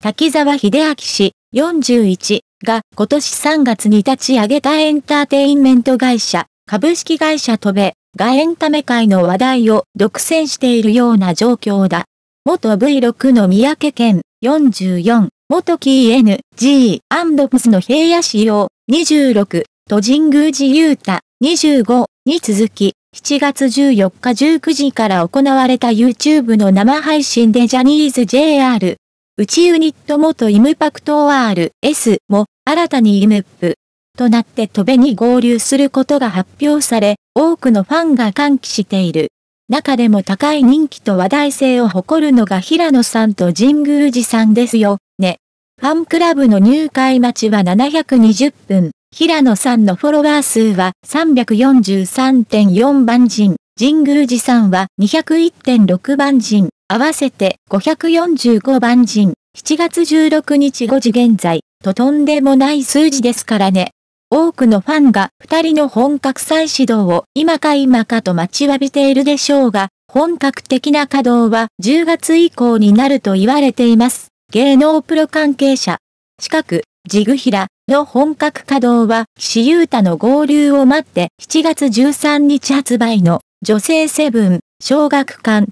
滝沢秀明氏41が今年3月に立ち上げたエンターテインメント会社、株式会社戸部がエンタメ界の話題を独占しているような状況だ。元 V6 の三宅県44、元キー N、G、アンドプスの平野仕様26、と神宮寺勇太25に続き、7月14日19時から行われた YouTube の生配信でジャニーズ JR 内ユニット元イムパクト RS も新たにイムップとなって戸辺に合流することが発表され、多くのファンが歓喜している。中でも高い人気と話題性を誇るのが平野さんと神宮寺さんですよ、ね。ファンクラブの入会待ちは720分。平野さんのフォロワー数は343.4万人、神宮寺さんは201.6万人、合わせて545万人、7月16日5時現在、ととんでもない数字ですからね。多くのファンが二人の本格再始動を今か今かと待ちわびているでしょうが、本格的な稼働は10月以降になると言われています。芸能プロ関係者。近く、ジグヒラの本格稼働は、岸優太の合流を待って7月13日発売の女性セブン、小学館、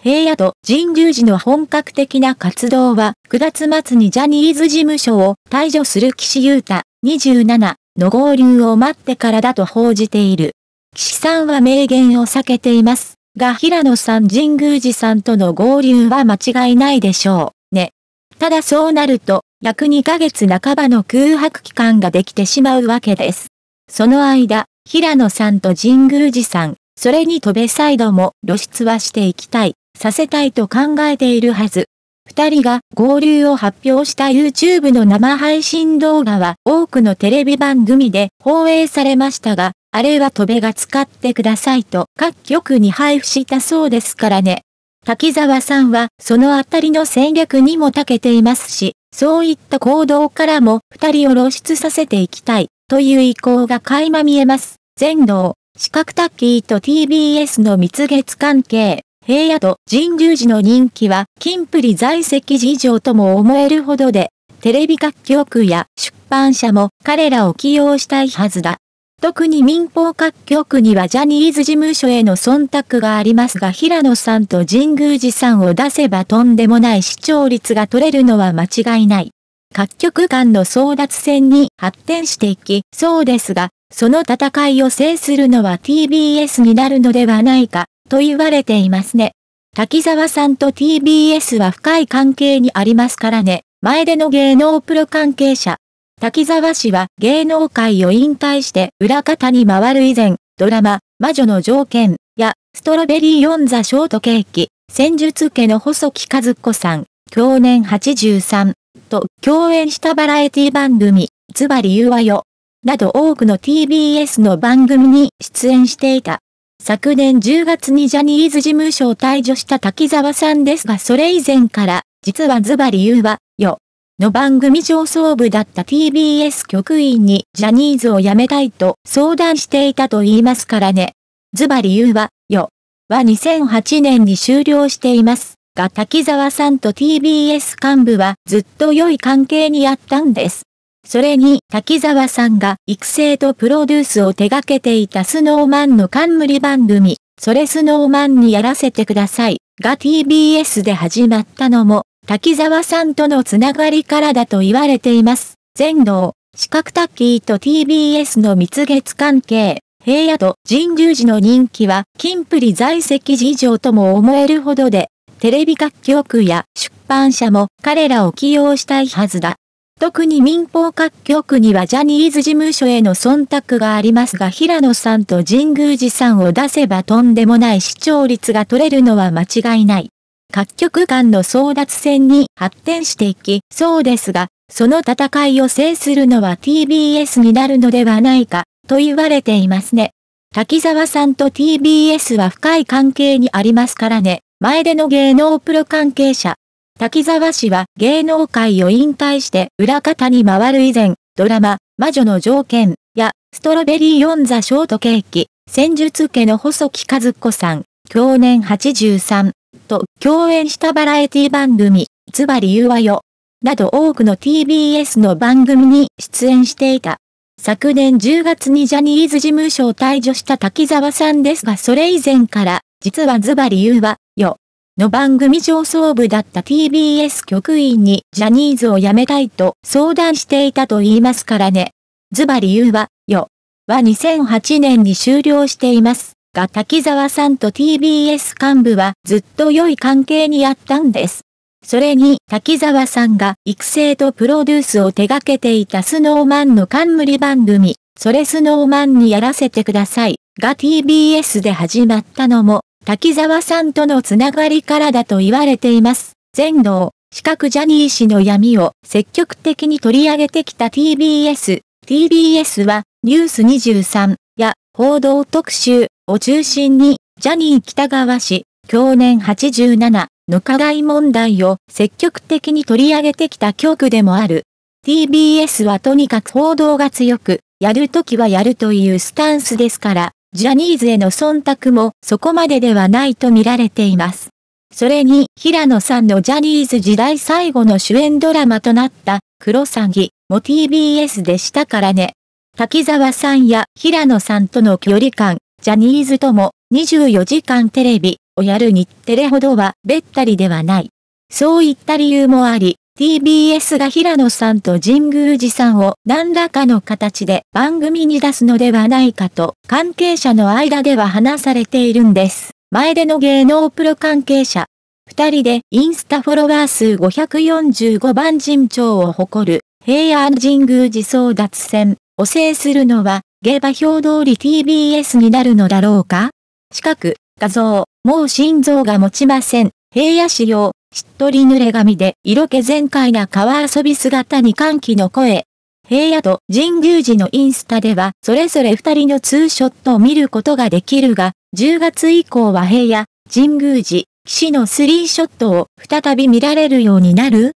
平野と神宮寺の本格的な活動は9月末にジャニーズ事務所を退場する岸優太27の合流を待ってからだと報じている。岸さんは明言を避けています。が平野さん神宮寺さんとの合流は間違いないでしょう。ね。ただそうなると、約2ヶ月半ばの空白期間ができてしまうわけです。その間、平野さんと神宮寺さん、それに戸部サイドも露出はしていきたい、させたいと考えているはず。二人が合流を発表した YouTube の生配信動画は多くのテレビ番組で放映されましたが、あれは戸部が使ってくださいと各局に配布したそうですからね。滝沢さんはそのあたりの戦略にも長けていますし、そういった行動からも二人を露出させていきたいという意向が垣間見えます。全道、四角タッキーと TBS の蜜月関係。平野と神宮寺の人気は、金プリ在籍時以上とも思えるほどで、テレビ各局や出版社も彼らを起用したいはずだ。特に民放各局にはジャニーズ事務所への忖度がありますが平野さんと神宮寺さんを出せばとんでもない視聴率が取れるのは間違いない。各局間の争奪戦に発展していきそうですが、その戦いを制するのは TBS になるのではないかと言われていますね。滝沢さんと TBS は深い関係にありますからね。前での芸能プロ関係者。滝沢氏は芸能界を引退して裏方に回る以前、ドラマ、魔女の条件や、ストロベリーオンザショートケーキ、戦術家の細木和子さん、去年83と共演したバラエティ番組、ズバリ言うわよ、など多くの TBS の番組に出演していた。昨年10月にジャニーズ事務所を退場した滝沢さんですがそれ以前から、実はズバリ言うは、よ。の番組上層部だった TBS 局員にジャニーズを辞めたいと相談していたと言いますからね。ズバリ言うは、よ。は2008年に終了しています。が滝沢さんと TBS 幹部はずっと良い関係にあったんです。それに、滝沢さんが育成とプロデュースを手掛けていたスノーマンの冠番組、それスノーマンにやらせてください、が TBS で始まったのも、滝沢さんとのつながりからだと言われています。全道、四角タッキーと TBS の蜜月関係、平野と神宮寺の人気は、金プリ在籍時以上とも思えるほどで、テレビ各局や出版社も彼らを起用したいはずだ。特に民放各局にはジャニーズ事務所への忖度がありますが平野さんと神宮寺さんを出せばとんでもない視聴率が取れるのは間違いない。各局間の争奪戦に発展していきそうですが、その戦いを制するのは TBS になるのではないか、と言われていますね。滝沢さんと TBS は深い関係にありますからね。前での芸能プロ関係者、滝沢氏は芸能界を引退して裏方に回る以前、ドラマ、魔女の条件や、ストロベリーオンザショートケーキ、戦術家の細木和子さん、去年83と共演したバラエティ番組、ズバリ言うわよ。など多くの TBS の番組に出演していた。昨年10月にジャニーズ事務所を退場した滝沢さんですがそれ以前から、実はズバリ言うは、よ。の番組上層部だった TBS 局員にジャニーズを辞めたいと相談していたと言いますからね。ズバリ言うは、よ。は2008年に終了しています。が滝沢さんと TBS 幹部はずっと良い関係にあったんです。それに滝沢さんが育成とプロデュースを手掛けていたスノーマンの冠番組、それスノーマンにやらせてください、が TBS で始まったのも、滝沢さんとのつながりからだと言われています。全能、四角ジャニー氏の闇を積極的に取り上げてきた TBS。TBS は、ニュース23や報道特集を中心に、ジャニー北川氏、去年87の課題問題を積極的に取り上げてきた局でもある。TBS はとにかく報道が強く、やるときはやるというスタンスですから、ジャニーズへの忖度もそこまでではないと見られています。それに、平野さんのジャニーズ時代最後の主演ドラマとなった、クロサギも TBS でしたからね。滝沢さんや平野さんとの距離感、ジャニーズとも24時間テレビをやる日テレほどはべったりではない。そういった理由もあり、TBS が平野さんと神宮寺さんを何らかの形で番組に出すのではないかと関係者の間では話されているんです。前での芸能プロ関係者。二人でインスタフォロワー数545番人長を誇る平安神宮寺争奪戦を制するのは下馬評通り TBS になるのだろうか？四角、画像、もう心臓が持ちません。平野仕様、しっとり濡れ髪で色気全開な川遊び姿に歓喜の声。平野と神宮寺のインスタではそれぞれ二人のツーショットを見ることができるが、10月以降は平野、神宮寺、騎士のスリーショットを再び見られるようになる？